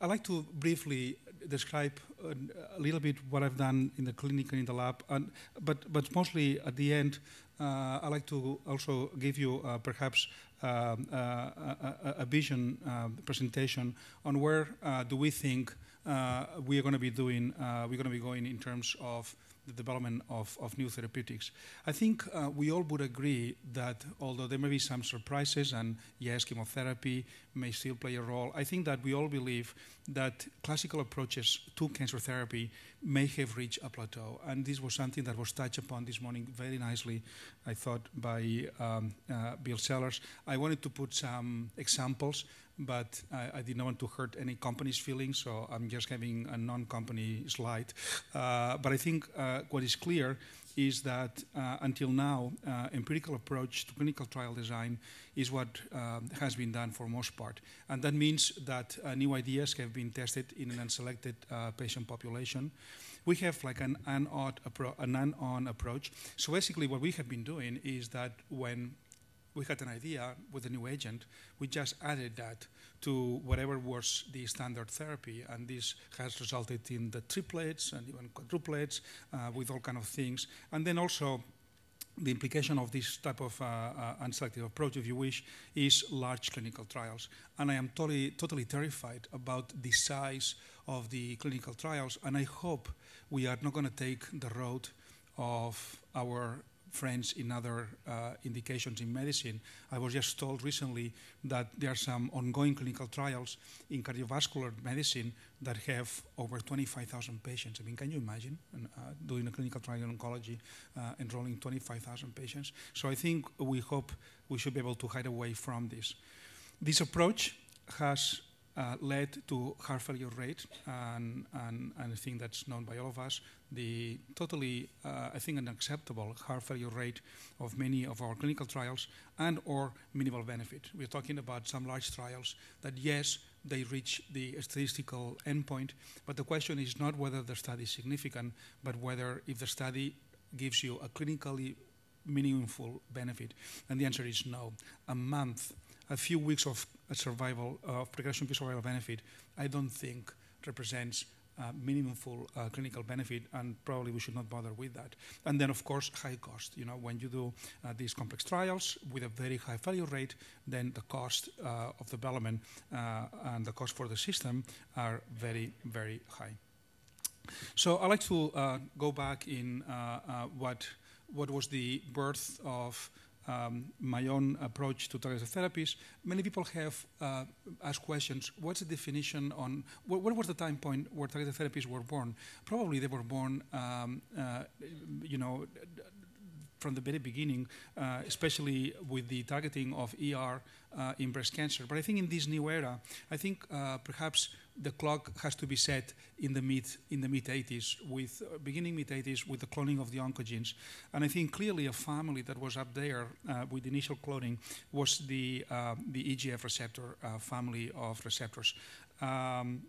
I'd like to briefly describe uh, a little bit what I've done in the clinic and in the lab, and, but, but mostly at the end, uh, I'd like to also give you uh, perhaps um, uh, a, a, vision uh, presentation on where uh, do we think we are going to be doing, we're going to be going in terms of the development of, of new therapeutics. I think uh, we all would agree that although there may be some surprises, and yes, chemotherapy may still play a role, I think that we all believe that classical approaches to cancer therapy may have reached a plateau. And this was something that was touched upon this morning very nicely, I thought, by um, uh, Bill Sellers. I wanted to put some examples but I, I, did not want to hurt any company's feelings, so I'm just having a non-company slide. Uh, but I think uh, what is clear is that uh, until now, uh, empirical approach to clinical trial design is what um, has been done for most part. And that means that uh, new ideas have been tested in an unselected uh, patient population. We have like an an-on appro approach. So basically what we have been doing is that when we had an idea with a new agent. We just added that to whatever was the standard therapy, and this has resulted in the triplets and even quadruplets uh, with all kind of things. And then also the implication of this type of uh, uh, unselective approach, if you wish, is large clinical trials. And I am totally, totally terrified about the size of the clinical trials, and I hope we are not going to take the road of our friends in other uh, indications in medicine. I was just told recently that there are some ongoing clinical trials in cardiovascular medicine that have over 25,000 patients. I mean, can you imagine uh, doing a clinical trial in oncology, uh, enrolling 25,000 patients? So I think we hope we should be able to hide away from this. This approach has uh, led to heart failure rate, and, and, and, I think that's known by all of us, the totally, uh, I think, unacceptable heart failure rate of many of our clinical trials and or minimal benefit. We're talking about some large trials that, yes, they reach the statistical endpoint, but the question is not whether the study is significant, but whether if the study gives you a clinically meaningful benefit. And the answer is no. A month, a few weeks of survival, of uh, progression-free survival benefit, I don't think represents uh, meaningful uh, clinical benefit, and probably we should not bother with that. And then, of course, high cost. You know, when you do uh, these complex trials with a very high failure rate, then the cost uh, of development uh, and the cost for the system are very, very high. So I like to go back in what what was the birth of um, my own approach to targeted therapies, many people have uh, asked questions, what's the definition on, what, what, was the time point where targeted therapies were born? Probably they were born, um, uh, you know, from the very beginning, uh, especially with the targeting of ER uh, in breast cancer. But I think in this new era, I think uh, perhaps the clock has to be set in the mid in the mid 80s, with uh, beginning mid 80s with the cloning of the oncogenes. And I think clearly a family that was up there uh, with initial cloning was the uh, the EGF receptor family of receptors. Um,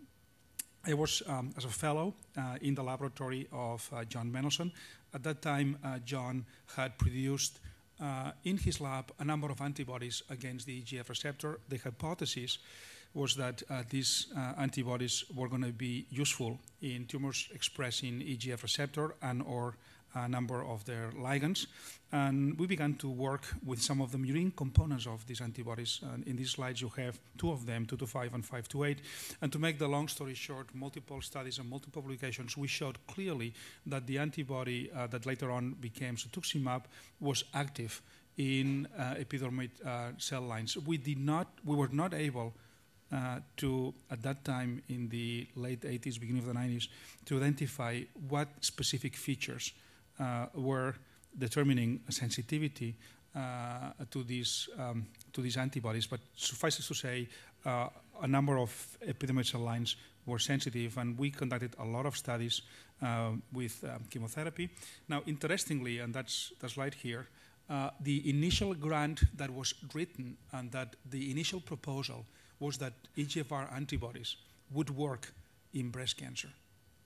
I was um, as a fellow uh, in the laboratory of uh, John Mendelsohn. At that time, uh, John had produced in his lab a number of antibodies against the EGF receptor. The hypothesis was that uh, these uh, antibodies were going to be useful in tumors expressing EGF receptor and or a number of their ligands. And we began to work with some of the murine components of these antibodies. And in these slides, you have two of them, 225 and 528. And to make the long story short, multiple studies and multiple publications, we showed clearly that the antibody uh, that later on became cetuximab was active in uh, epidermoid uh, cell lines. We did not, we were not able uh, to, at that time in the late 80s, beginning of the 90s, to identify what specific features uh, were determining sensitivity uh, to these um, to these antibodies. But suffice it to say, uh, a number of epidemiological lines were sensitive, and we conducted a lot of studies uh, with um, chemotherapy. Now, interestingly, and that's the slide here, the initial grant that was written and that the initial proposal was that EGFR antibodies would work in breast cancer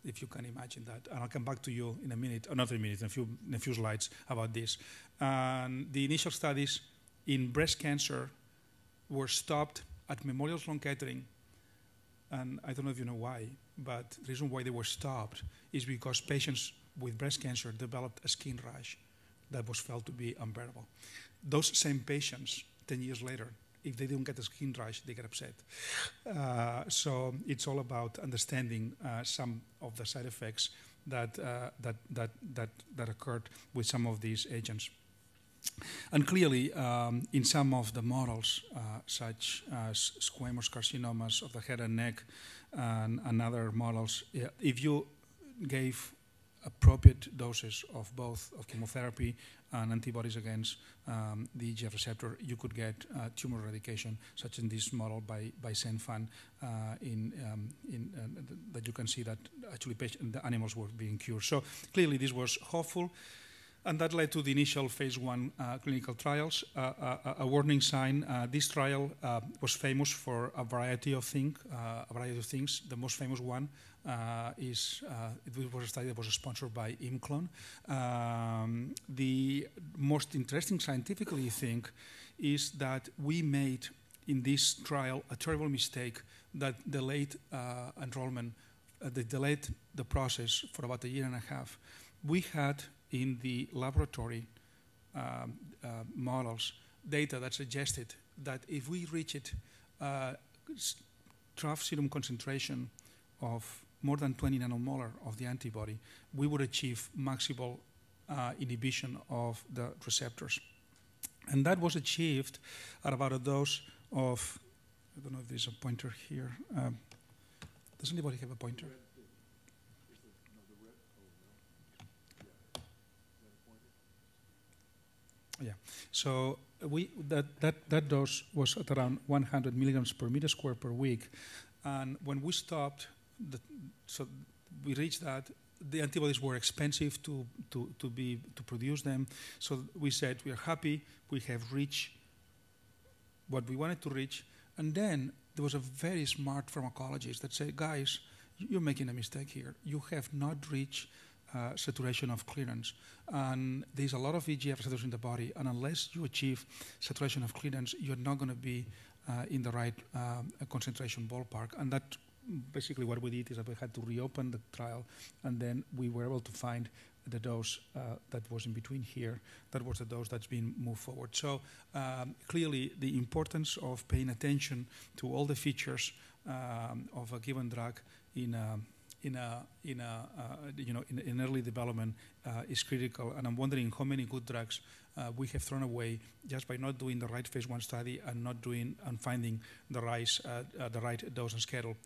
if you can imagine that. And I'll come back to you in a minute, another minute, in a few, in a few slides about this. And the initial studies in breast cancer were stopped at Memorial Sloan Kettering and I don't know if you know why, but the reason why they were stopped is because patients with breast cancer developed a skin rash that was felt to be unbearable. Those same patients, 10 years later, if they don't get a skin rash, they get upset. Uh, so it's all about understanding uh, some of the side effects that, uh, that, that, that, that occurred with some of these agents. And clearly, um, in some of the models, uh, such as squamous carcinomas of the head and neck and, and other models, if you gave appropriate doses of both of chemotherapy and antibodies against um, the EGF receptor, you could get uh, tumor eradication, such as in this model by, by Zhen Fan, uh, in, um, in, uh, that you can see that actually patient, the animals were being cured. So clearly this was hopeful. And that led to the initial phase one uh, clinical trials. Uh, uh, a warning sign: uh, this trial uh, was famous for a variety of things. Uh, a variety of things. The most famous one is it was a study that was sponsored by ImClone. Um, the most interesting scientifically thing is that we made in this trial a terrible mistake that delayed enrollment, that delayed the process for about a year and a half. We had in the laboratory um, uh, models data that suggested that if we reach it, uh, trough serum concentration of more than 20 nanomolar of the antibody, we would achieve maximal uh, inhibition of the receptors. And that was achieved at about a dose of, I don't know if there's a pointer here. Um, does anybody have a pointer? Yeah. So we that that that dose was at around 100 milligrams per meter square per week, and when we stopped, the, so we reached that. The antibodies were expensive to, to, to be to produce them, so we said we are happy. We have reached what we wanted to reach, and then there was a very smart pharmacologist that said, "Guys, you're making a mistake here. You have not reached uh, saturation of clearance. And there's a lot of EGF receptors in the body, and unless you achieve saturation of clearance, you're not going to be uh, in the right uh, concentration ballpark. And that basically what we did is that we had to reopen the trial, and then we were able to find the dose uh, that was in between here. That was the dose that's been moved forward. So um, clearly, the importance of paying attention to all the features um, of a given drug in a in a in a uh, you know in, in, early development uh, is critical. And I'm wondering how many good drugs uh, we have thrown away just by not doing the right phase one study and not doing and finding the right uh, uh, the right dose and schedule.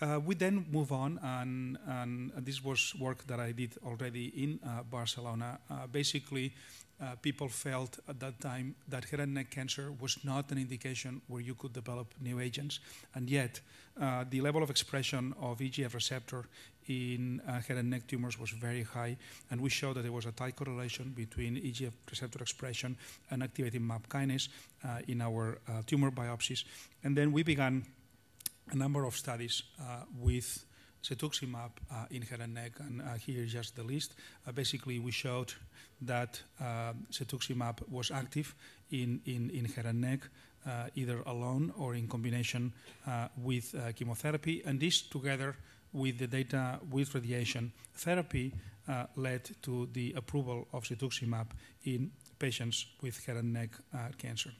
Uh, we then move on, and, and, this was work that I did already in Barcelona. basically, uh, people felt at that time that head and neck cancer was not an indication where you could develop new agents. And yet, uh, the level of expression of EGF receptor in uh, head and neck tumors was very high, and we showed that there was a tight correlation between EGF receptor expression and activating MAP kinase uh, in our uh, tumor biopsies. And then we began a number of studies uh, with cetuximab uh, in head and neck, and uh, here is just the list. Uh, basically, we showed that uh, cetuximab was active in, in, in head and neck, uh, either alone or in combination uh, with chemotherapy, and this together with the data with radiation therapy led to the approval of cetuximab in patients with head and neck cancer.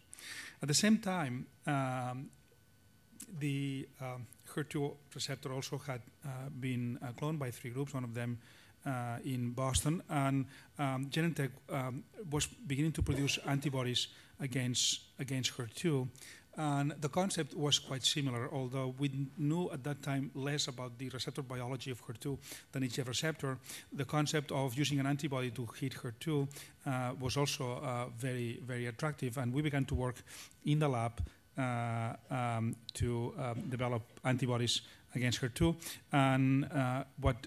At the same time, um, the um, HER2 receptor also had uh, been uh, cloned by three groups, one of them uh, in Boston, and um, Genentech um, was beginning to produce antibodies against, against HER2. And the concept was quite similar, although we knew at that time less about the receptor biology of HER2 than EGF receptor. The concept of using an antibody to hit HER2 uh, was also uh, very, very attractive, and we began to work in the lab um, to um, develop antibodies against HER2. And uh, what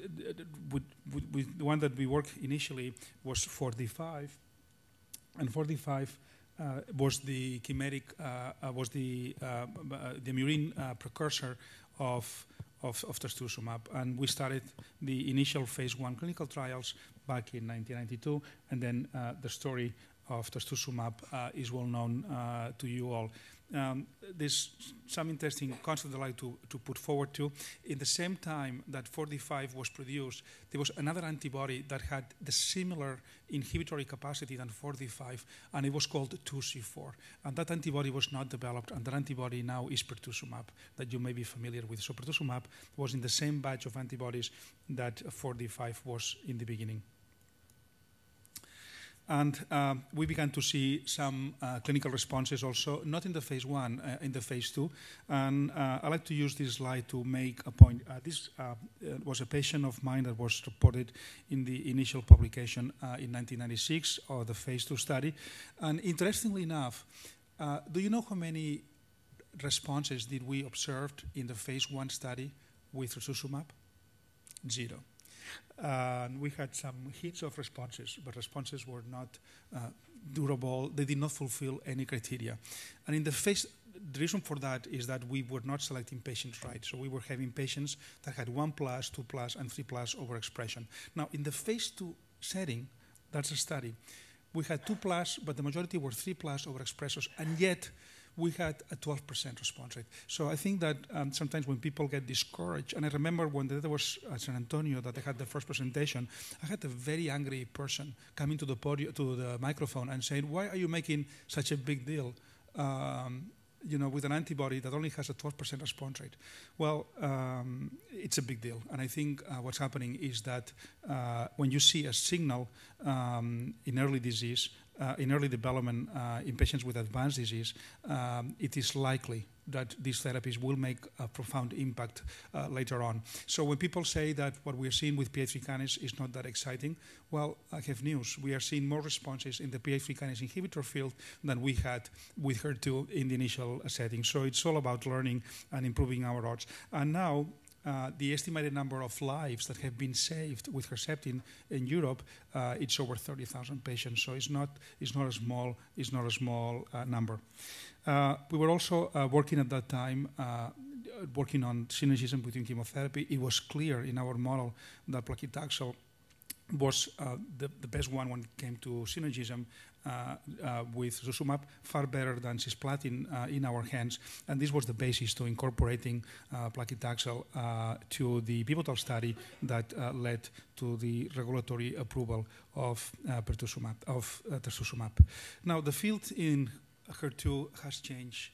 would, would, would, the one that we worked initially was 4D5, and 4D5 uh, was the chimeric, uh, uh was the uh, uh, the murine precursor of of, of trastuzumab, and we started the initial phase one clinical trials back in 1992, and then the story of trastuzumab is well known to you all. Um, there's some interesting concept I'd like to, to put forward to. In the same time that 4D5 was produced, there was another antibody that had the similar inhibitory capacity than 4D5, and it was called 2C4. And that antibody was not developed, and that antibody now is pertuzumab, that you may be familiar with. So pertuzumab was in the same batch of antibodies that 4D5 was in the beginning. And uh, we began to see some uh, clinical responses also, not in the phase one, uh, in the phase two. And uh, I like to use this slide to make a point. Uh, this uh, was a patient of mine that was reported in the initial publication in 1996 of the phase two study. And interestingly enough, do you know how many responses did we observe in the phase one study with rituximab? Zero. And we had some hits of responses, but responses were not uh, durable. They did not fulfill any criteria. And in the phase, the reason for that is that we were not selecting patients right. So we were having patients that had 1 plus, 2 plus, and 3 plus overexpression. Now, in the phase 2 setting, that's a study, we had 2 plus, but the majority were 3 plus overexpressors, and yet we had a 12% response rate. So I think that um, sometimes when people get discouraged, and I remember when the data was at San Antonio that I had the first presentation, I had a very angry person coming to the podium, to the microphone and saying, "Why are you making such a big deal?" Um, you know, with an antibody that only has a 12% response rate. Well, um, it's a big deal. And I think uh, what's happening is that uh, when you see a signal um, in early disease, uh, in early development uh, in patients with advanced disease, um, it is likely that these therapies will make a profound impact uh, later on. So when people say that what we're seeing with PI3 kinase is not that exciting, well, I have news. We are seeing more responses in the PI3 kinase inhibitor field than we had with HER2 in the initial setting. So it's all about learning and improving our odds. And now uh, the estimated number of lives that have been saved with Herceptin in Europe, uh, it's over 30,000 patients. So it's not, it's not a small, it's not a small uh, number. Uh, we were also uh, working at that time, working on synergism between chemotherapy. It was clear in our model that paclitaxel was uh, the, the, best one when it came to synergism Uh, uh, with rituximab, far better than cisplatin uh, in our hands. And this was the basis to incorporating paclitaxel to the pivotal study that led to the regulatory approval of pertuzumab, of uh, Now, the field in HER2 has changed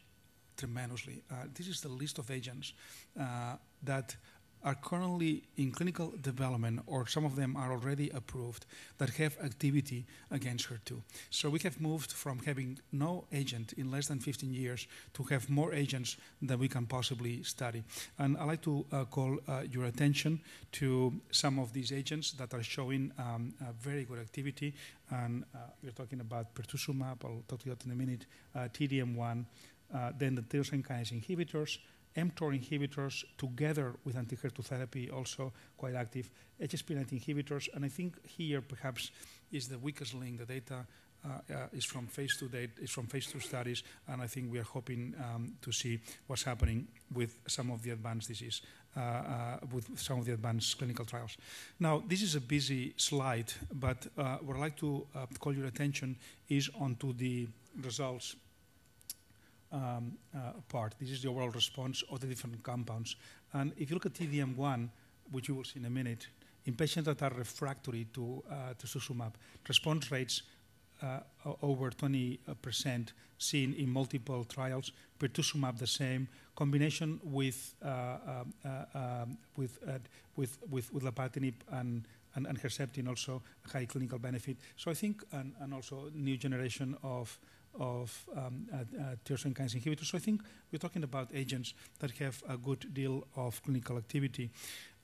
tremendously. Uh, this is the list of agents uh, that are currently in clinical development, or some of them are already approved, that have activity against HER2. So we have moved from having no agent in less than 15 years to have more agents than we can possibly study. And I'd like to uh, call uh, your attention to some of these agents that are showing um, very good activity. And uh, we're talking about pertuzumab, I'll talk to you in a minute, uh, TDM1, uh, then the tyrosine kinase inhibitors, mTOR inhibitors together with anti-HER2 therapy also quite active, HSP90 inhibitors, and I think here perhaps is the weakest link. The data uh, uh, is from phase two data, is from phase two studies, and I think we are hoping um, to see what's happening with some of the advanced disease, uh, uh with some of the advanced clinical trials. Now, this is a busy slide, but uh, what I'd like to uh, call your attention is onto the results um, uh, part. This is the overall response of the different compounds. And if you look at TDM1, which you will see in a minute, in patients that are refractory to uh, trastuzumab, response rates uh, over 20% seen in multiple trials. Pertuzumab the same. Combination with uh, uh, uh um, with, uh, with with with lapatinib and and, and Herceptin also high clinical benefit. So I think and, and also new generation of of um, uh, uh, tyrosine kinase inhibitors. So I think we're talking about agents that have a good deal of clinical activity.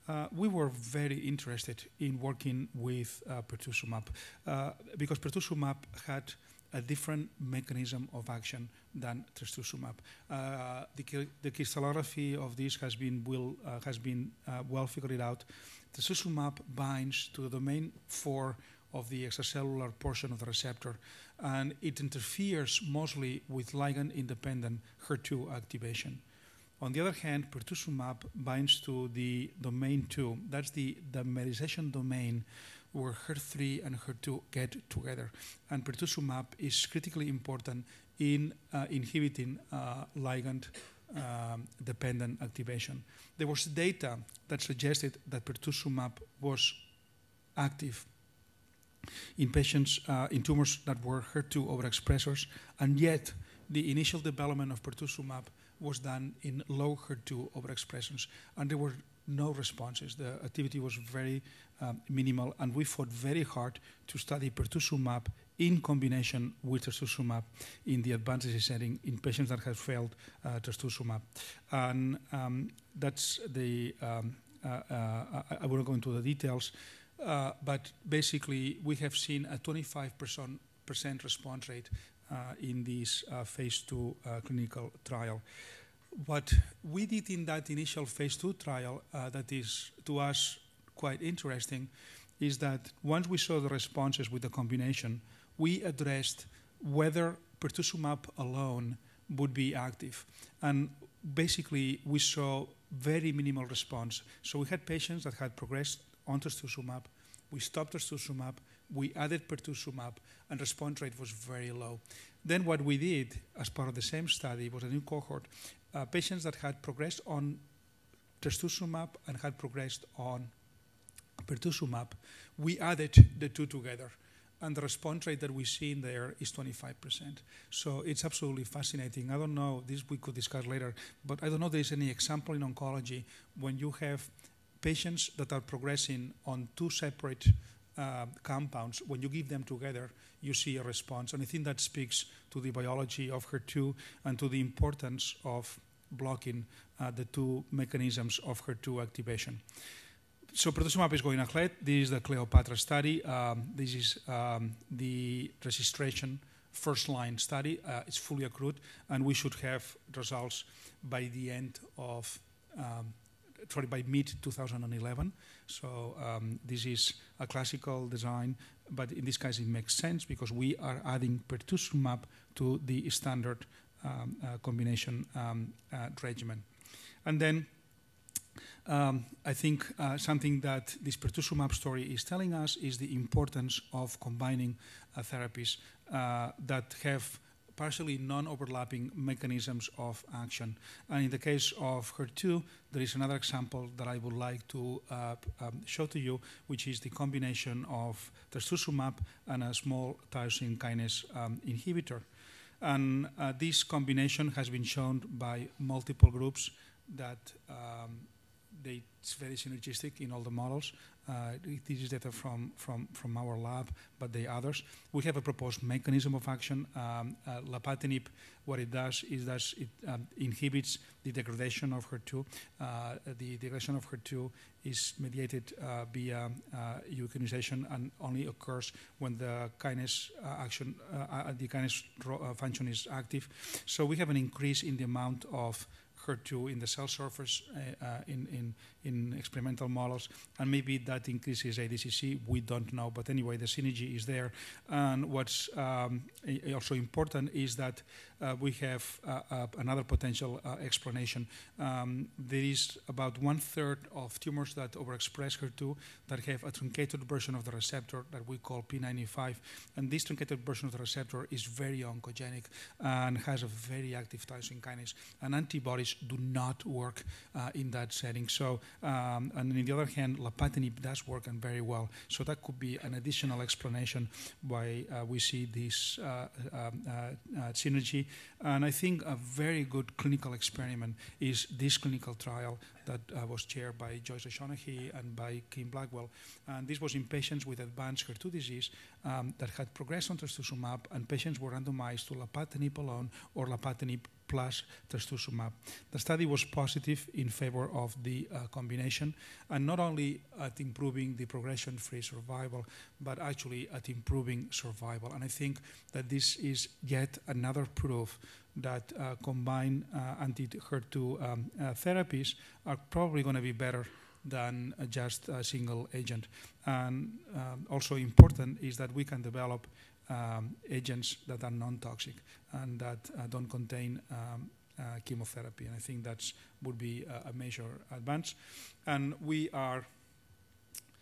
Uh, we were very interested in working with uh, pertuzumab uh, because pertuzumab had a different mechanism of action than trastuzumab. Uh, the, the, crystallography of this has been, will, uh, has been uh, well figured out. Trastuzumab binds to the domain 4 of the extracellular portion of the receptor, and it interferes mostly with ligand-independent HER2 activation. On the other hand, pertuzumab binds to the domain 2. That's the dimerization domain where HER3 and HER2 get together. And pertuzumab is critically important in uh, inhibiting uh, ligand um, dependent activation. There was data that suggested that pertuzumab was active in patients uh, in tumors that were HER2 overexpressors, and yet the initial development of pertuzumab was done in low HER2 overexpressions, and there were no responses. The activity was very um, minimal, and we fought very hard to study pertuzumab in combination with trastuzumab in the advanced setting in patients that have failed uh, trastuzumab. And um, that's the, um, uh, uh, I, I won't go into the details, but basically we have seen a 25% response rate uh, in this uh, phase two clinical trial. What we did in that initial phase two trial that is to us quite interesting is that once we saw the responses with the combination, we addressed whether pertuzumab alone would be active. And basically, we saw very minimal response. So we had patients that had progressed on trastuzumab. We stopped trastuzumab. We added pertuzumab, and response rate was very low. Then what we did as part of the same study was a new cohort, uh, patients that had progressed on trastuzumab and had progressed on pertuzumab. We added the two together and the response rate that we see in there is 25%. So it's absolutely fascinating. I don't know, this we could discuss later, but I don't know if there is any example in oncology when you have patients that are progressing on two separate uh, compounds, when you give them together, you see a response. And I think that speaks to the biology of HER2 and to the importance of blocking uh, the two mechanisms of HER2 activation so pertuzumab is going ahead. This is the Cleopatra study. Um, this is um, the registration first line study. Uh, it's fully accrued, and we should have results by the end of, um, sorry, by mid 2011. So um, this is a classical design, but in this case it makes sense because we are adding pertuzumab to the standard um, uh, combination um, uh, regimen. And then um, I think uh, something that this pertuzumab story is telling us is the importance of combining uh, therapies uh, that have partially non-overlapping mechanisms of action. And in the case of HER2, there is another example that I would like to uh, um, show to you, which is the combination of trastuzumab and a small tyrosine kinase um, inhibitor. And uh, this combination has been shown by multiple groups that um, they, it's very synergistic in all the models. Uh, this is data from, from, from our lab, but the others. We have a proposed mechanism of action. Um, uh, lapatinib, what it does is that it um, inhibits the degradation of HER2. Uh, the degradation of HER2 is mediated uh, via uh, ubiquitination and only occurs when the kinase uh, action, the kinase function is active. So we have an increase in the amount of HER2 in the cell surface uh, uh, in, in, in experimental models, and maybe that increases ADCC. We don't know, but anyway, the synergy is there. And what's um, also important is that we have uh, uh, another potential uh, explanation. Um, there is about one third of tumors that overexpress HER2 that have a truncated version of the receptor that we call P95, and this truncated version of the receptor is very oncogenic and has a very active tyrosine kinase. And antibodies do not work in that setting. So, um, and on the other hand, lapatinib does work and very well. So that could be an additional explanation why we see this um, synergy and I think a very good clinical experiment is this clinical trial that uh, was chaired by Joyce O'Shaughnessy and by Kim Blackwell. And this was in patients with advanced HER2 disease um, that had progressed on trastuzumab, and patients were randomized to lapatinib alone or lapatinib plus trastuzumab. The study was positive in favor of the uh, combination, and not only at improving the progression-free survival, but actually at improving survival. And I think that this is yet another proof that uh, combined uh, anti-HER2 um, uh, therapies are probably going to be better than just a single agent. And um, also important is that we can develop um, agents that are non-toxic and that uh, don't contain um, uh, chemotherapy. And I think that would be a, a, major advance. And we are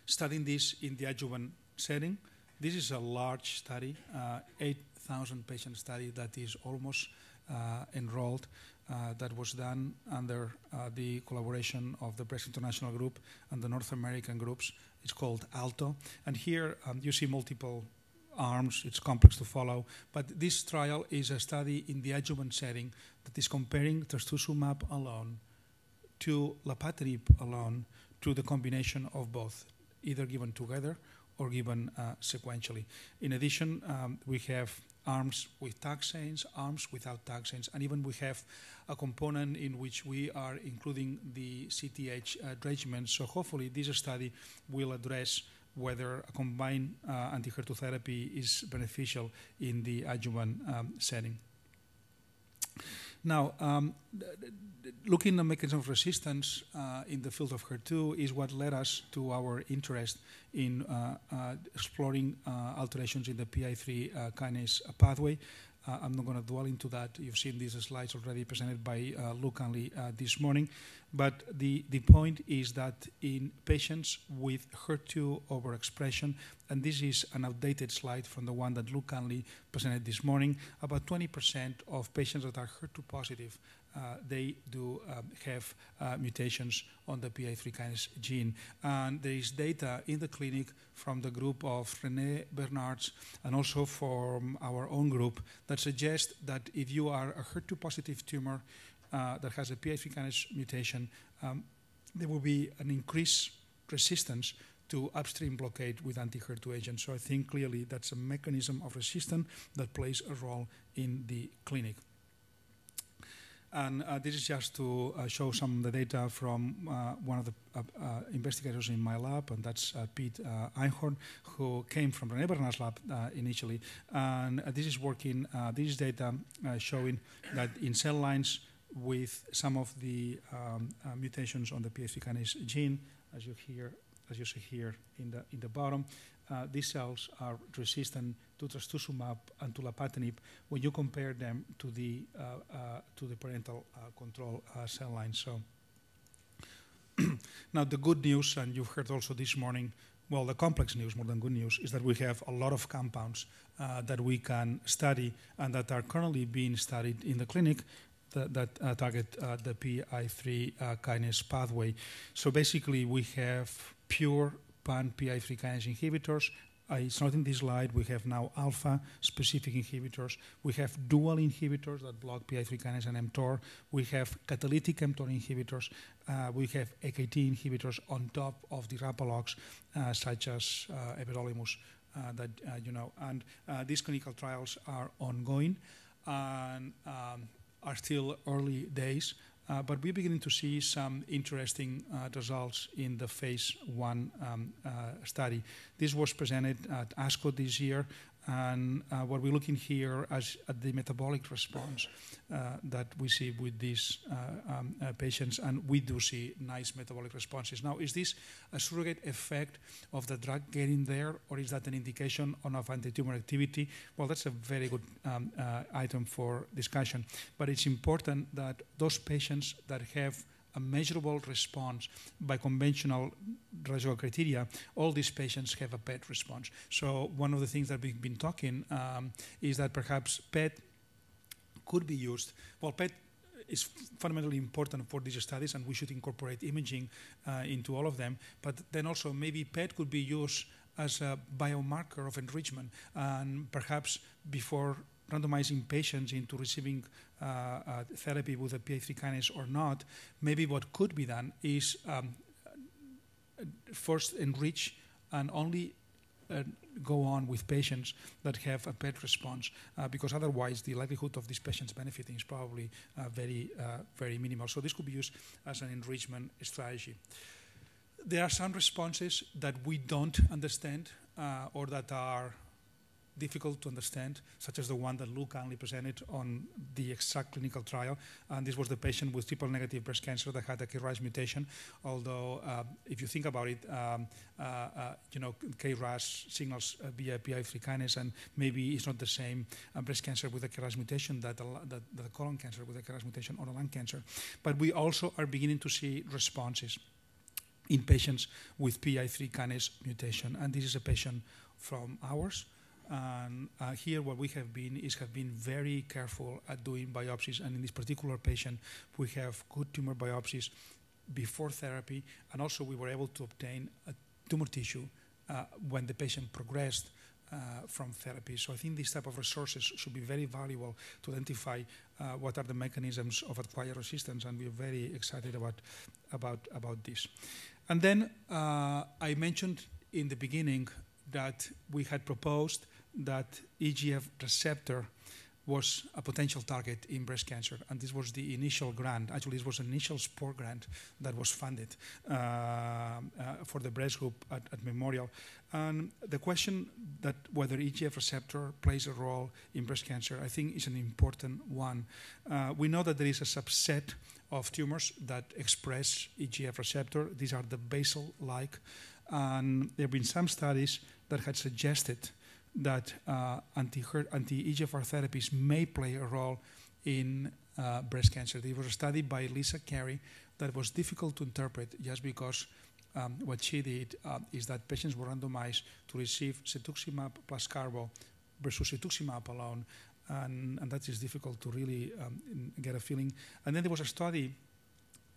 studying this in the adjuvant setting. This is a large study, uh, 8,000 patient study that is almost uh, enrolled. Uh, that was done under uh, the collaboration of the Breast International Group and the North American groups. It's called ALTTO. And here um, you see multiple arms. It's complex to follow. But this trial is a study in the adjuvant setting that is comparing trastuzumab alone to lapatinib alone to the combination of both, either given together or given uh, sequentially. In addition, um, we have arms with taxanes, arms without taxanes, and even we have a component in which we are including the CTH uh, regimen. So hopefully this study will address whether a combined uh, anti-HER2 therapy is beneficial in the adjuvant um, setting. Now, um, looking at mechanism of resistance uh, in the field of HER2 is what led us to our interest in uh, uh, exploring uh, alterations in the PI3 uh, kinase pathway. Uh, I'm not going to dwell into that. You've seen these slides already presented by Lew Cantley this morning. But the, the point is that in patients with HER2 overexpression, and this is an outdated slide from the one that Lew Cantley presented this morning, about 20% of patients that are HER2 positive uh, they do um, have uh, mutations on the PI3 kinase gene. And there is data in the clinic from the group of René Bernards and also from our own group that suggests that if you are a HER2 positive tumor, uh, that has a PI3 kinase mutation, um, there will be an increased resistance to upstream blockade with anti-HER2 agents. So I think clearly that's a mechanism of resistance that plays a role in the clinic. And uh, this is just to uh, show some of the data from uh, one of the uh, uh, investigators in my lab, and that's uh, Pete Eichhorn, who came from René Bernard's lab initially. And this is working, this is data showing that in cell lines with some of the um, mutations on the PI3 kinase gene, as you hear, as you see here in the in the bottom, these cells are resistant to trastuzumab and to lapatinib when you compare them to the uh, uh to the parental uh, control uh, cell lines. So now the good news, and you've heard also this morning. Well, the complex news, more than good news, is that we have a lot of compounds that we can study and that are currently being studied in the clinic that, that uh, target uh, the PI3 uh, kinase pathway. So basically, we have pure pan PI3 kinase inhibitors. Uh, it's not in this slide. We have now alpha specific inhibitors. We have dual inhibitors that block PI3 kinase and mTOR. We have catalytic mTOR inhibitors. Uh, we have AKT inhibitors on top of the rapalogs, uh, such as everolimus. that you know, and these clinical trials are ongoing, and um, are still early days, uh, but we're beginning to see some interesting uh, results in the phase one um, uh, study. This was presented at ASCO this year, and uh, what we're looking here as at the metabolic response uh, that we see with these uh, um, uh, patients, and we do see nice metabolic responses. Now, is this a surrogate effect of the drug getting there, or is that an indication of anti-tumor activity? Well, that's a very good um, uh, item for discussion, but it's important that those patients that have a measurable response by conventional RECIST criteria, all these patients have a PET response. So one of the things that we've been talking um, is that perhaps PET could be used. Well, PET is fundamentally important for these studies, and we should incorporate imaging uh, into all of them. But then also maybe PET could be used as a biomarker of enrichment, and perhaps before randomizing patients into receiving uh, uh, therapy with a PI3 kinase or not, maybe what could be done is um, first enrich and only uh, go on with patients that have a PET response, uh, because otherwise the likelihood of these patients benefiting is probably uh, very, uh, very minimal. So this could be used as an enrichment strategy. There are some responses that we don't understand or that are difficult to understand, such as the one that Lew Cantley presented on the exact clinical trial. And this was the patient with triple negative breast cancer that had a KRAS mutation. Although, uh, if you think about it, um, uh, uh, you know, KRAS signals via PI3 kinase, and maybe it's not the same uh, breast cancer with a KRAS mutation that the, that the colon cancer with a KRAS mutation or a lung cancer. But we also are beginning to see responses in patients with PI3 kinase mutation. And this is a patient from ours. And uh, here, what we have been is have been very careful at doing biopsies. And in this particular patient, we have good tumor biopsies before therapy, and also we were able to obtain a tumor tissue uh, when the patient progressed uh, from therapy. So I think these type of resources should be very valuable to identify uh, what are the mechanisms of acquired resistance, and we're very excited about about about this. And then uh, I mentioned in the beginning that we had proposed that EGF receptor was a potential target in breast cancer, and this was the initial grant. Actually, this was an initial support grant that was funded uh, uh, for the breast group at, at, Memorial. And the question that whether EGF receptor plays a role in breast cancer, I think, is an important one. Uh, we know that there is a subset of tumors that express EGF receptor. These are the basal-like, and there have been some studies that had suggested that uh, anti-EGFR therapies may play a role in uh, breast cancer. There was a study by Lisa Carey that was difficult to interpret just because um, what she did uh, is that patients were randomized to receive cetuximab plus carbo versus cetuximab alone, and, and that is difficult to really um, get a feeling. And then there was a study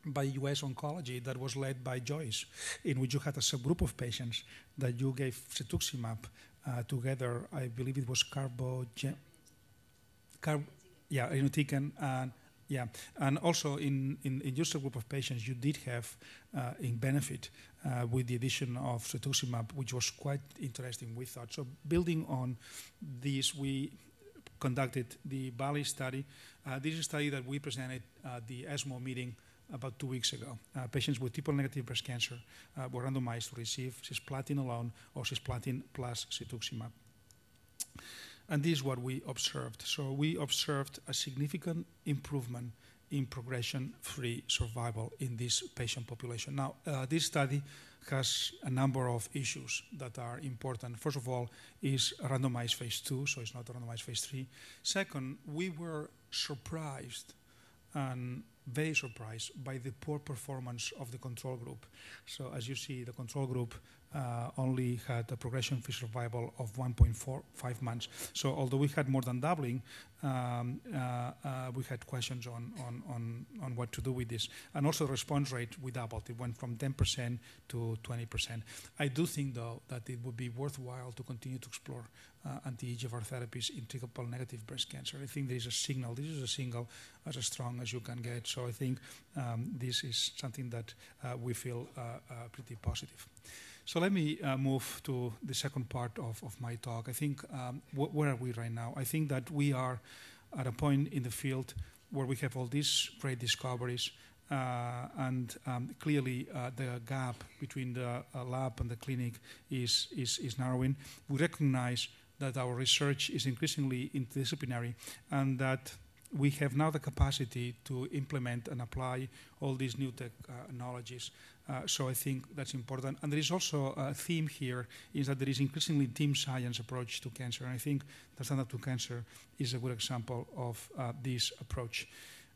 by US Oncology that was led by Joyce, in which you had a subgroup of patients that you gave cetuximab uh, together. I believe it was carbo, carb, yeah, irinotecan, and yeah, and also in, in, in just a group of patients, you did have uh, in benefit uh, with the addition of cetuximab, which was quite interesting, we thought. So building on this, we conducted the Bali study. Uh, this is a study that we presented at the ESMO meeting about two weeks ago. Uh, patients with triple negative breast cancer uh, were randomized to receive cisplatin alone or cisplatin plus cetuximab. And this is what we observed. So we observed a significant improvement in progression-free survival in this patient population. Now, uh, this study has a number of issues that are important. First of all, is randomized phase two, so it's not a randomized phase three. Second, we were surprised and very surprised by the poor performance of the control group. So as you see, the control group uh, only had a progression-free survival of 1.45 months. So although we had more than doubling, um, uh, uh, we had questions on, on, on, on what to do with this. And also response rate, we doubled. It went from 10% to 20%. I do think, though, that it would be worthwhile to continue to explore uh, anti-EGFR therapies in triple negative breast cancer. I think there is a signal. This is a signal as strong as you can get. So I think um, this is something that uh, we feel uh, uh, pretty positive. So let me uh, move to the second part of, of my talk. I think, um, wh where are we right now? I think that we are at a point in the field where we have all these great discoveries, uh, and um, clearly uh, the gap between the uh, lab and the clinic is, is, is narrowing. We recognize that our research is increasingly interdisciplinary and that we have now the capacity to implement and apply all these new technologies. Uh, so I think that's important. And there is also a theme here is that there is increasingly team science approach to cancer. And I think the stand-up to cancer is a good example of uh, this approach.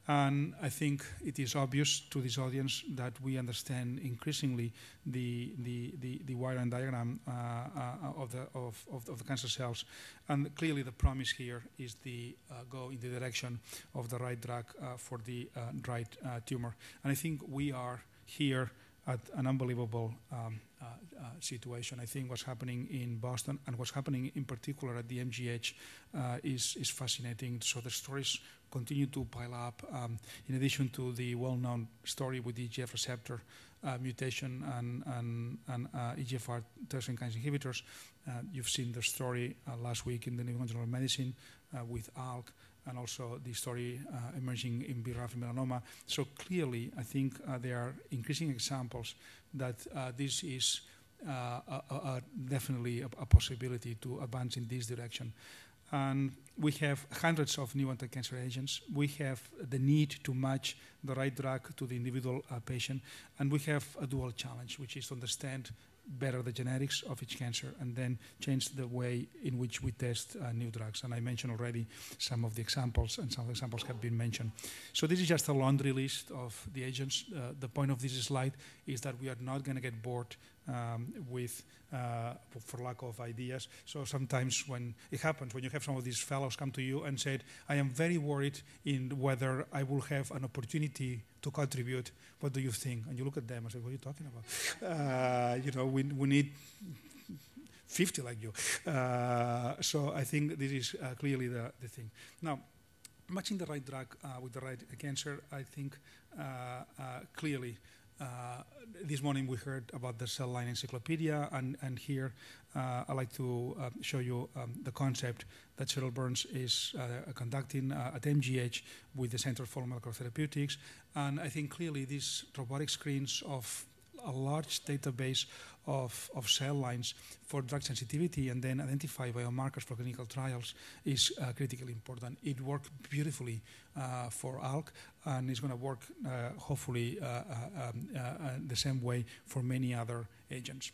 And I think it is obvious to this audience that we understand increasingly the, the, the, the wiring diagram uh, uh, of, the, of, of, of, the cancer cells. And clearly the promise here is the uh, go in the direction of the right drug uh, for the uh, right uh, tumor. And I think we are here at an unbelievable um, uh, uh, situation. I think what's happening in Boston and what's happening in particular at the MGH uh, is, is fascinating. So the stories continue to pile up. Um, in addition to the well-known story with the EGF receptor uh, mutation and, and, and uh, EGFR tyrosine kinase inhibitors, uh, you've seen the story last week in the New England Journal of Medicine with ALK and also the story uh, emerging in BRAF melanoma. So clearly, I think uh, there are increasing examples that uh, this is uh, definitely a, a, possibility to advance in this direction. And we have hundreds of new anti-cancer agents. We have the need to match the right drug to the individual uh, patient. And we have a dual challenge, which is to understand better the genetics of each cancer and then change the way in which we test uh, new drugs. And I mentioned already some of the examples, and some of the examples have been mentioned. So this is just a laundry list of the agents. Uh, the point of this slide is that we are not going to get bored um, with, uh, for lack of ideas. So sometimes when it happens, when you have some of these fellows come to you and said, I am very worried in whether I will have an opportunity to contribute. What do you think? And you look at them and say, what are you talking about? Uh, you know, we, we need 50 like you. Uh, so I think this is uh, clearly the, the thing. Now, matching the right drug uh, with the right cancer, I think uh, uh, clearly uh, this morning we heard about the cell line encyclopedia, and, and here uh, I'd like to uh, show you um, the concept that Cyril Benes is uh, conducting uh, at MGH with the Center for Molecular Therapeutics. And I think clearly these robotic screens of a large database of, of cell lines for drug sensitivity and then identify biomarkers for clinical trials is uh, critically important. It worked beautifully uh, for ALK and it's going to work uh, hopefully uh, uh, um, the same way for many other agents.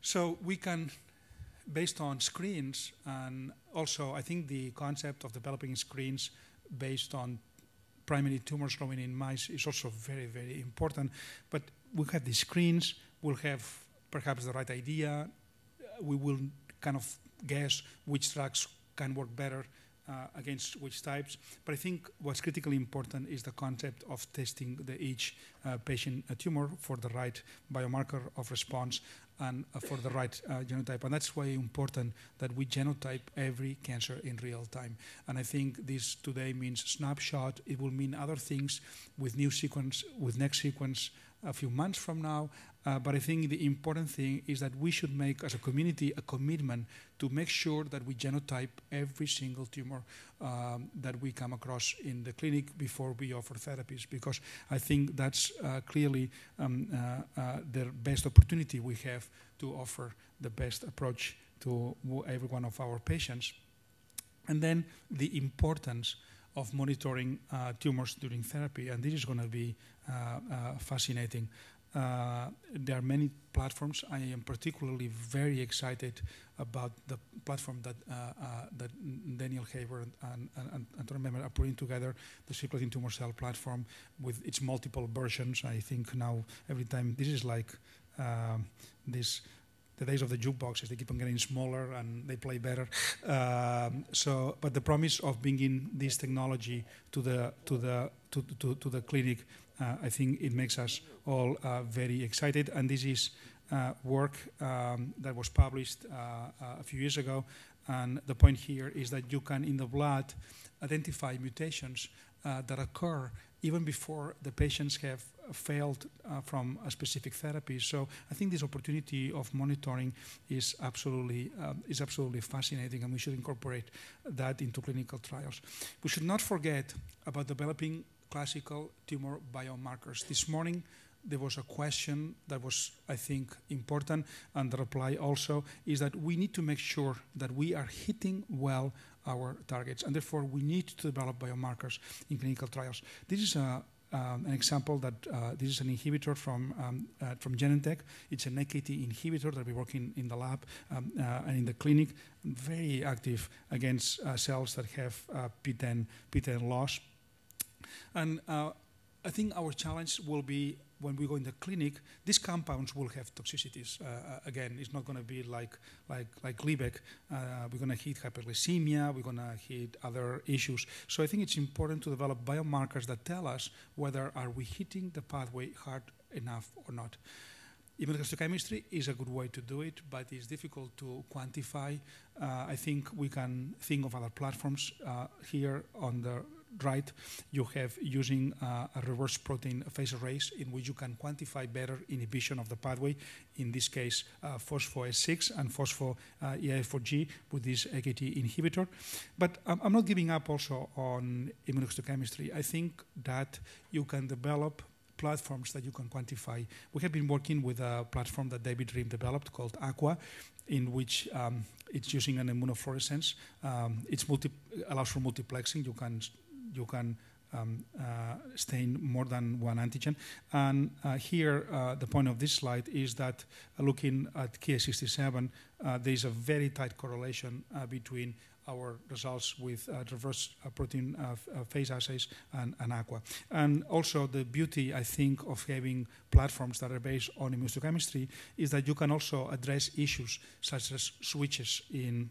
So we can, based on screens, and also I think the concept of developing screens based on primary tumors growing in mice is also very, very important. But we have the screens, we'll have perhaps the right idea, we will kind of guess which drugs can work better uh, against which types. But I think what's critically important is the concept of testing the each uh, patient uh, tumor for the right biomarker of response and uh, for the right uh, genotype. And that's why important that we genotype every cancer in real time. And I think this today means snapshot. It will mean other things with new sequence, with next sequence a few months from now. Uh, but I think the important thing is that we should make, as a community, a commitment to make sure that we genotype every single tumor um, that we come across in the clinic before we offer therapies, because I think that's uh, clearly um, uh, uh the best opportunity we have to offer the best approach to every one of our patients. And then the importance of monitoring uh, tumors during therapy, and this is going to be uh, uh, fascinating. Uh, there are many platforms. I am particularly very excited about the platform that that Daniel Haber and, and, and, remember are putting together, the circulating tumor cell platform with its multiple versions. I think now every time this is like this the days of the jukeboxes. They keep on getting smaller and they play better. Um, so, but the promise of bringing this technology to the to the to, to, to the clinic, uh, I think it makes us all uh, very excited. And this is uh, work um, that was published uh, uh, a few years ago. And the point here is that you can, in the blood, identify mutations uh, that occur even before the patients have failed uh, from a specific therapy. So I think this opportunity of monitoring is absolutely um, is absolutely fascinating, and we should incorporate that into clinical trials. We should not forget about developing classical tumor biomarkers. This morning, there was a question that was, I think, important, and the reply also is that we need to make sure that we are hitting well our targets, and therefore we need to develop biomarkers in clinical trials. This is a, um, an example that uh, this is an inhibitor from um, uh, from Genentech. It's an AKT inhibitor that we work in, in the lab um, uh, and in the clinic, very active against uh, cells that have uh, PTEN, PTEN loss. And uh, I think our challenge will be when we go in the clinic, these compounds will have toxicities. Uh, uh again, it's not going to be like like like Gleevec. Uh, we're going to hit hyperglycemia. We're going to hit other issues. So I think it's important to develop biomarkers that tell us whether are we hitting the pathway hard enough or not. Immunohistochemistry is a good way to do it, but it's difficult to quantify. Uh, I think we can think of other platforms uh, here on the right, you have using uh, a reverse protein phase arrays in which you can quantify better inhibition of the pathway, in this case, uh, phospho-S6 and phospho-EI4G with this AKT inhibitor. But I'm, I'm not giving up also on immunohistochemistry. I think that you can develop platforms that you can quantify. We have been working with a platform that David Rimm developed called Aqua, in which um, it's using an immunofluorescence. Um, it allows for multiplexing. You can you can um, uh, stain more than one antigen. And uh, here, uh, the point of this slide is that looking at Ki67, there is a very tight correlation between our results with uh, reverse uh, protein uh, phase assays and, and, aqua. And also the beauty, I think, of having platforms that are based on immunohistochemistry is that you can also address issues such as switches in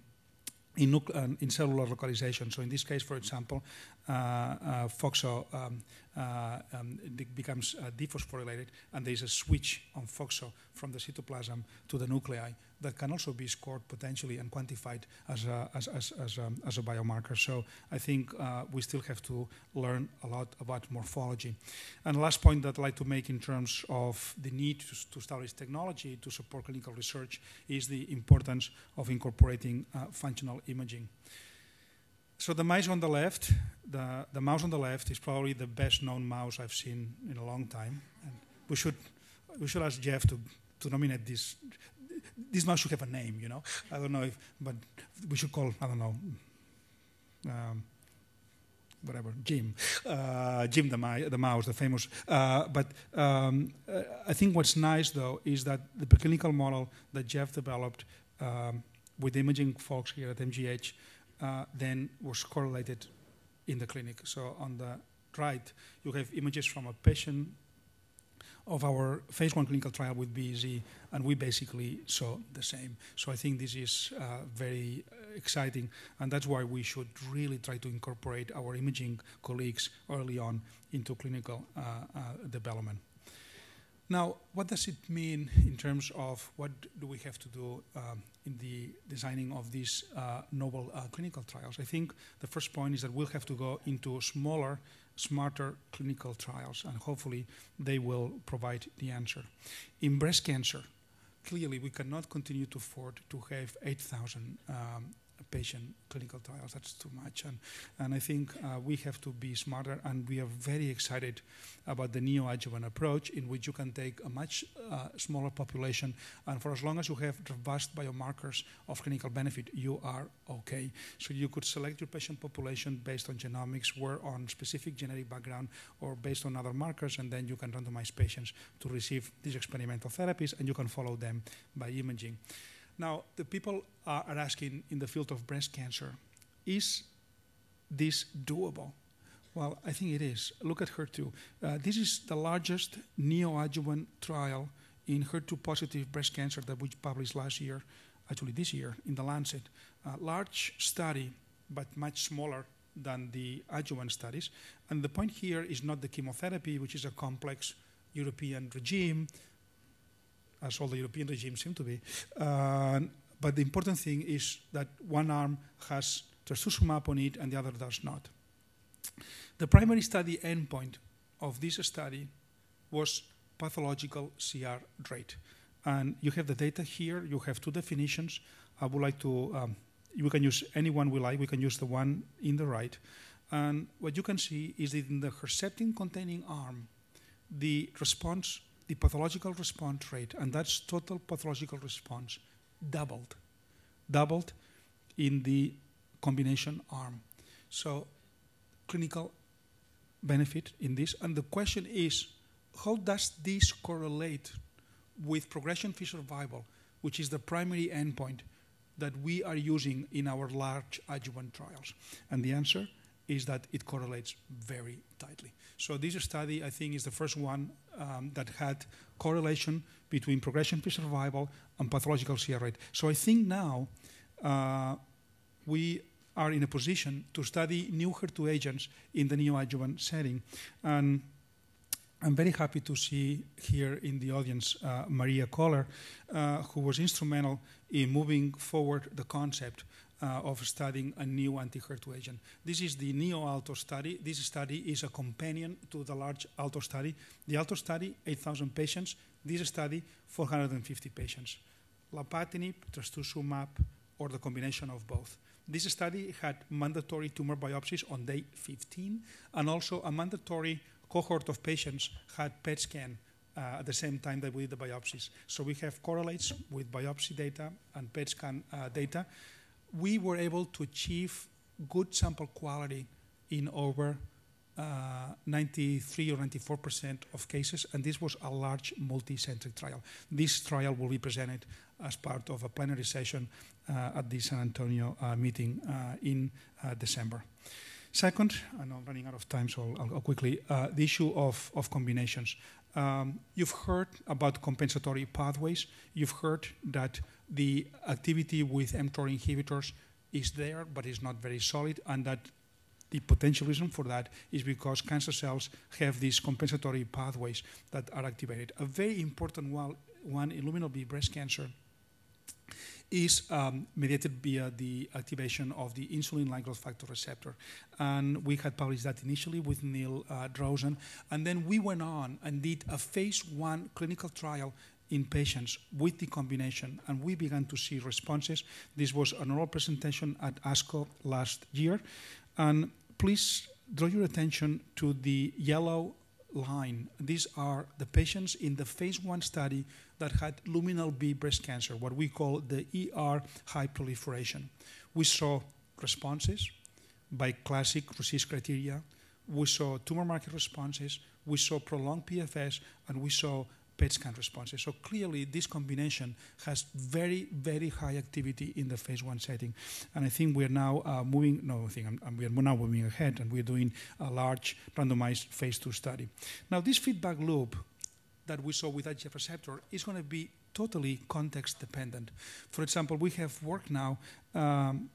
in, in, cellular localization. So in this case, for example, uh, uh, FOXO um, uh, um, becomes dephosphorylated, and there is a switch on FOXO from the cytoplasm to the nuclei that can also be scored potentially and quantified as a, as, as, as, um, as a biomarker. So I think uh, we still have to learn a lot about morphology. And the last point that I'd like to make in terms of the need to, to establish technology to support clinical research is the importance of incorporating uh, functional imaging. So the mouse on the left, the, the mouse on the left is probably the best known mouse I've seen in a long time. And we should, we should ask Jeff to, to nominate this. This mouse should have a name, you know. I don't know if, but we should call, I don't know, um, whatever, Jim, uh, Jim the, the, mouse, the famous. Uh, but um, I think what's nice though is that the preclinical model that Jeff developed um, with imaging folks here at MGH uh, then was correlated in the clinic. So on the right, you have images from a patient of our phase one clinical trial with BEZ, and we basically saw the same. So I think this is uh, very exciting, and that's why we should really try to incorporate our imaging colleagues early on into clinical uh, uh, development. Now, what does it mean in terms of what do we have to do um, in the designing of these uh, novel uh, clinical trials? I think the first point is that we'll have to go into smaller, smarter clinical trials, and hopefully they will provide the answer. In breast cancer, clearly we cannot continue to afford to have 8,000 um, patient clinical trials. That's too much. And, and I think uh, we have to be smarter, and we are very excited about the neoadjuvant approach in which you can take a much uh, smaller population, and for as long as you have robust biomarkers of clinical benefit, you are okay. So you could select your patient population based on genomics, or on specific genetic background, or based on other markers, and then you can randomize patients to receive these experimental therapies, and you can follow them by imaging. Now, the people are asking in the field of breast cancer, is this doable? Well, I think it is. Look at HER2. Uh, this is the largest neoadjuvant trial in HER2 positive breast cancer that we published last year, actually this year, in The Lancet. Uh, large study, but much smaller than the adjuvant studies. And the point here is not the chemotherapy, which is a complex European regime, as all the European regimes seem to be. Uh, but the important thing is that one arm has trastuzumab on it and the other does not. The primary study endpoint of this study was pathological CR rate. And you have the data here. You have two definitions. I would like to, um, we can use any one we like. We can use the one in the right. And what you can see is that in the Herceptin containing arm, the response the pathological response rate, and that's total pathological response, doubled. Doubled in the combination arm. So, clinical benefit in this. And the question is how does this correlate with progression free survival, which is the primary endpoint that we are using in our large adjuvant trials? And the answer is that it correlates very tightly. So this study, I think, is the first one um, that had correlation between progression-free survival and pathological CR rate. So I think now uh, we are in a position to study new HER2 agents in the neoadjuvant setting. And I'm very happy to see here in the audience uh, Maria Kohler, uh, who was instrumental in moving forward the concept uh, of studying a new anti-HER2 agent. This is the NEO-ALTTO study. This study is a companion to the large ALTTO study. The ALTTO study, 8,000 patients. This study, 450 patients. Lapatinib, trastuzumab, or the combination of both. This study had mandatory tumor biopsies on day 15, and also a mandatory cohort of patients had PET scan uh, at the same time that we did the biopsies. So we have correlates with biopsy data and PET scan uh, data we were able to achieve good sample quality in over uh, 93 or 94 percent of cases, and this was a large multi-centric trial. This trial will be presented as part of a plenary session uh, at the San Antonio uh, meeting uh, in uh, December. Second, and I'm running out of time, so I'll, I'll quickly, uh, the issue of, of combinations. Um, you've heard about compensatory pathways. You've heard that the activity with mTOR inhibitors is there, but it's not very solid, and that the potential reason for that is because cancer cells have these compensatory pathways that are activated. A very important one, one in luminal B breast cancer is um, mediated via the activation of the insulin-like growth factor receptor. And we had published that initially with Neil uh, Rosen. And then we went on and did a phase one clinical trial in patients with the combination, and we began to see responses. This was an oral presentation at ASCO last year. And please draw your attention to the yellow line. These are the patients in the phase one study that had luminal B breast cancer, what we call the ER high proliferation. We saw responses by classic RECIST criteria. We saw tumor marker responses. We saw prolonged PFS, and we saw PET scan responses. So clearly, this combination has very, very high activity in the phase one setting. And I think we're now uh, moving, no, I think I'm, I'm, we're now moving ahead and we're doing a large randomized phase two study. Now, this feedback loop that we saw with IGF receptor is going to be totally context dependent. For example, we have work now um,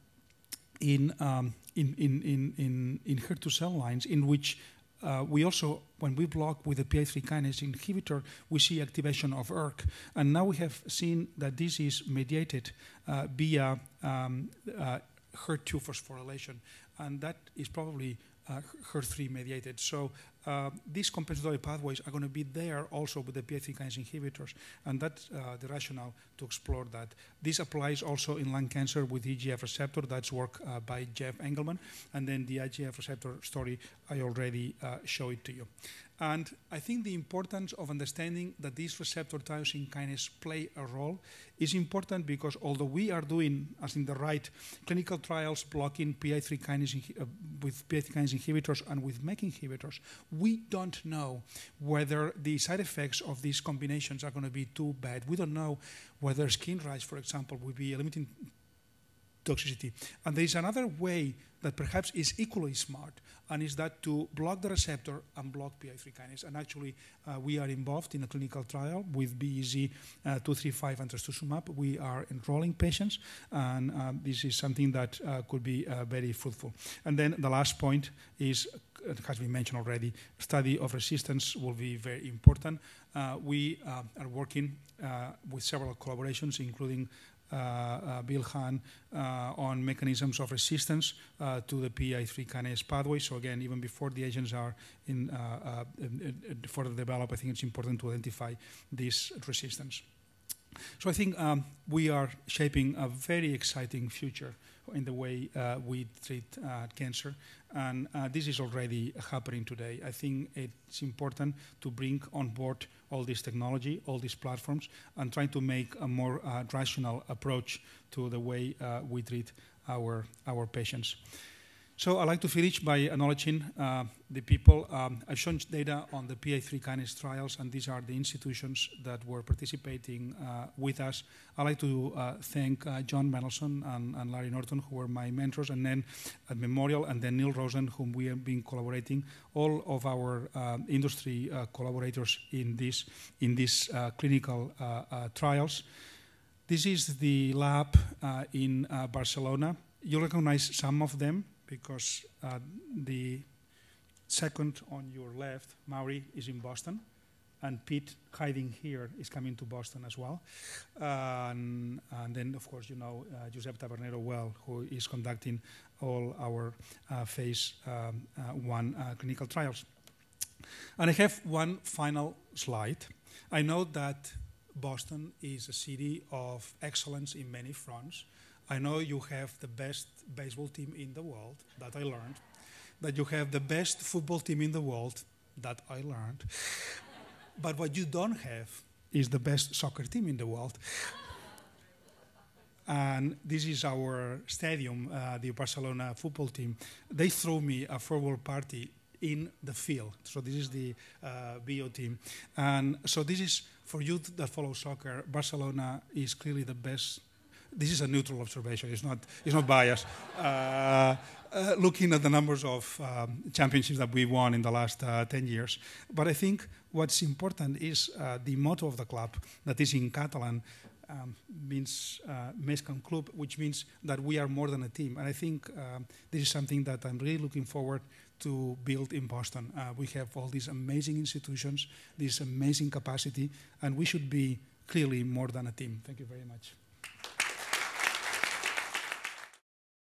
in, um, in, in, in, in, in HER2 cell lines in which uh, we also, when we block with the PI3 kinase inhibitor, we see activation of ERK. And now we have seen that this is mediated uh, via um, uh, HER2 phosphorylation. And that is probably uh, HER3 mediated. So uh, these compensatory pathways are going to be there also with the PI3 kinase inhibitors, and that's uh, the rationale to explore that. This applies also in lung cancer with EGF receptor. That's work uh, by Jeff Engelman, and then the IGF receptor story I already uh, showed it to you. And I think the importance of understanding that these receptor tyrosine kinase play a role is important because although we are doing, as in the right, clinical trials blocking PI3 kinase uh, with PI3 kinase inhibitors and with MEK inhibitors, we don't know whether the side effects of these combinations are going to be too bad. We don't know whether skin rash, for example, will be a limiting toxicity. And there is another way that perhaps is equally smart, and is that to block the receptor and block PI3 kinase. And actually, uh, we are involved in a clinical trial with BEZ uh, 235 and trastuzumab. We are enrolling patients, and um, this is something that uh, could be uh, very fruitful. And then the last point is, it has been mentioned already, study of resistance will be very important. Uh, we uh, are working with several collaborations, including uh, uh, Uh, uh, Bill Hahn uh, on mechanisms of resistance uh, to the PI3 kinase pathway. So again, even before the agents are in further developed, I think it's important to identify this resistance. So I think um, we are shaping a very exciting future in the way uh, we treat uh, cancer. And uh, this is already happening today. I think it's important to bring on board all this technology, all these platforms, and trying to make a more rational approach to the way we treat our, our patients. So I'd like to finish by acknowledging uh, the people. Um, I've shown data on the PI3 kinase trials, and these are the institutions that were participating uh, with us. I'd like to uh, thank uh, John Mendelsohn and, and, Larry Norton, who were my mentors, and then at Memorial, and then Neil Rosen, whom we have been collaborating, all of our uh, industry uh, collaborators in, this, in these clinical trials. This is the lab in Barcelona. You'll recognize some of them because uh, the second on your left, Mauri, is in Boston, and Pete, hiding here, is coming to Boston as well. And, and, then, of course, you know uh, Josep Tabernero well, who is conducting all our uh, phase um, uh, one uh, clinical trials. And I have one final slide. I know that Boston is a city of excellence in many fronts. I know you have the best baseball team in the world, that I learned, that you have the best football team in the world, that I learned. but what you don't have is the best soccer team in the world. And this is our stadium, uh, the Barcelona football team. They threw me a farewell party in the field. So this is the uh, BO team. And so this is, for you that follow soccer, Barcelona is clearly the best this is a neutral observation. It's not, it's not biased. Uh, uh, looking at the numbers of um, championships that we won in the last uh, 10 years. But I think what's important is uh, the motto of the club, that is in Catalan, um, means uh, un club, which means that we are more than a team. And I think um, this is something that I'm really looking forward to build in Boston. Uh, we have all these amazing institutions, this amazing capacity, and we should be clearly more than a team. Thank you very much.